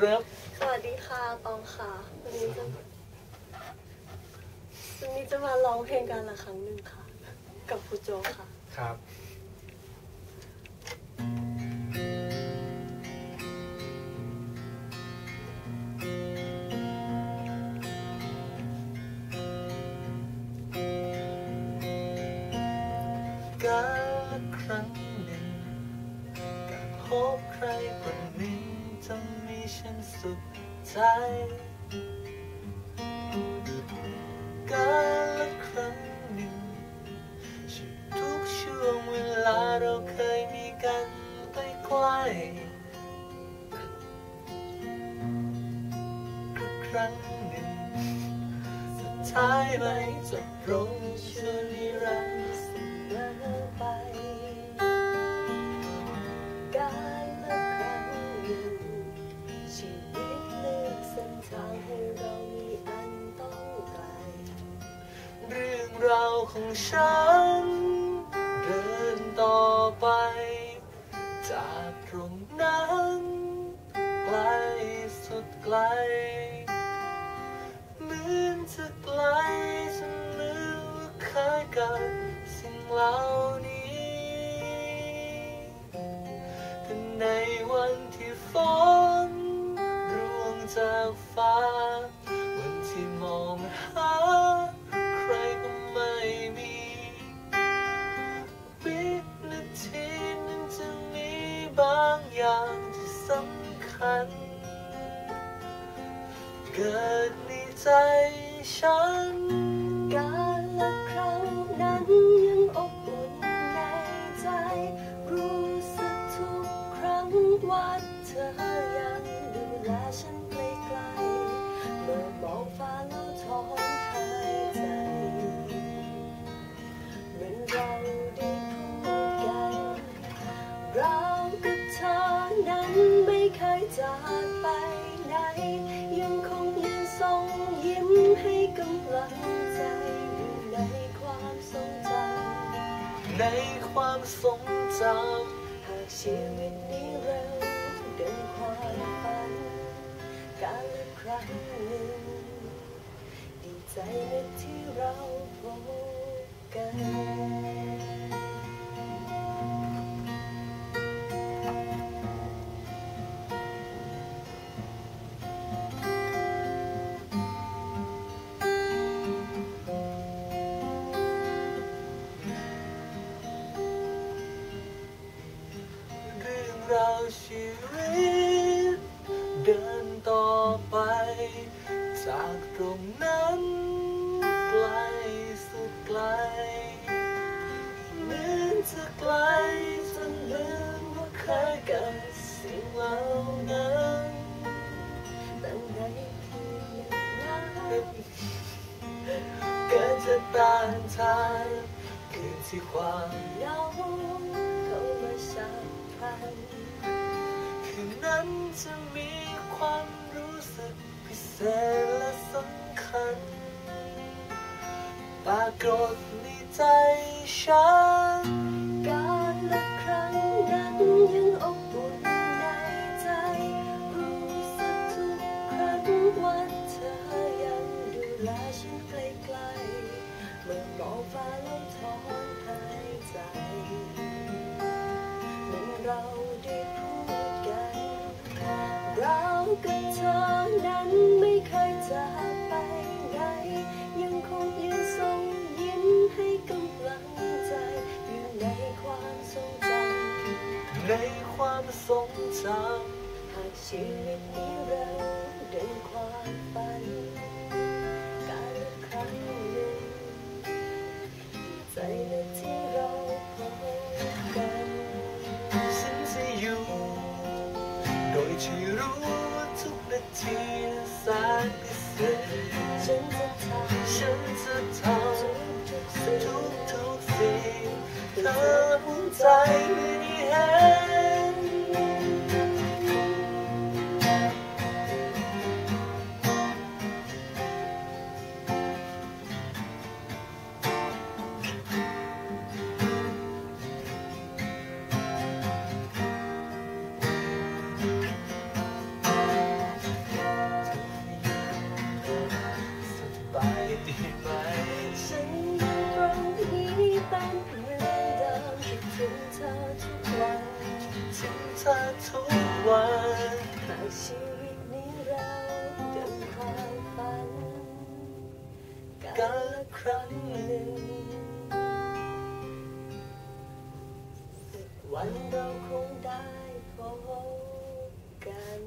ครับ สวัสดีค่ะตองค่ะวันนี้จะวันนี้จะมาร้องเพลงกันละครั้งหนึ่งค่ะ กับครูโจค่ะ ครับำให้ฉันสุขใจกาละครั้งหนึ่งช่วทุกช่วงเวลาเราเคยมีกันใกล้ๆครั้งหนึ่งสุดท้ายไม่จบลงชั่วนิรันดร์ ของฉัน เดินต่อไป จากตรงนั้นไกลสุดไกลเหมือนจะไกลจนลืมว่ายกันสิ่งเหล่านี้แต่ในวันที่ฝน เกิดในใจฉัน การละครั้งนั้นยังอบอุ่นในใจ รู้สึกทุกครั้งว่าเธอยัง ในความทรงจำหากชีวิตนี้เร็วดังความฝันการละครั้งหนึ่งดีใจนที่เราพบกัน เราชีวิต เดินต่อไป จากตรงนั้นไกลสุดไกลเหมือนจะไกลจนลืมว่าเคยกันสิ่งเหล่านั้นตั้งในคืนหนึ่นั้นเกิดจะต้านทานเกิดที่ความเหงา พิเศษและสำคัญปรากฏในใจฉันการละครั้งนั้นยังอบอุ่นในใจ รู้สึกทุกครั้งว่าเธอยังดูแลฉันไกลๆเมื่อมองฟ้าแล้วถอนหายใจ ในความทรงจำหากชีวิตนี้เราดังความฝันการละครั้งหนึ่งใจนะที่เราพบกันฉันจะอยู่ โดยที่รู้ทุกนาทีแสนพิเศษฉันจะทฉันจะทำทุกทุกๆสิ่งเธอภูมิใจ ดีไหมฉันยืนตงนี้เป็นเหมือนเดิมคิดทุกวันถึงทุกวันแต่ชีวิตนี้เราเดินทางฝันกันละครหนึ่งวันเราคงได้พบกัน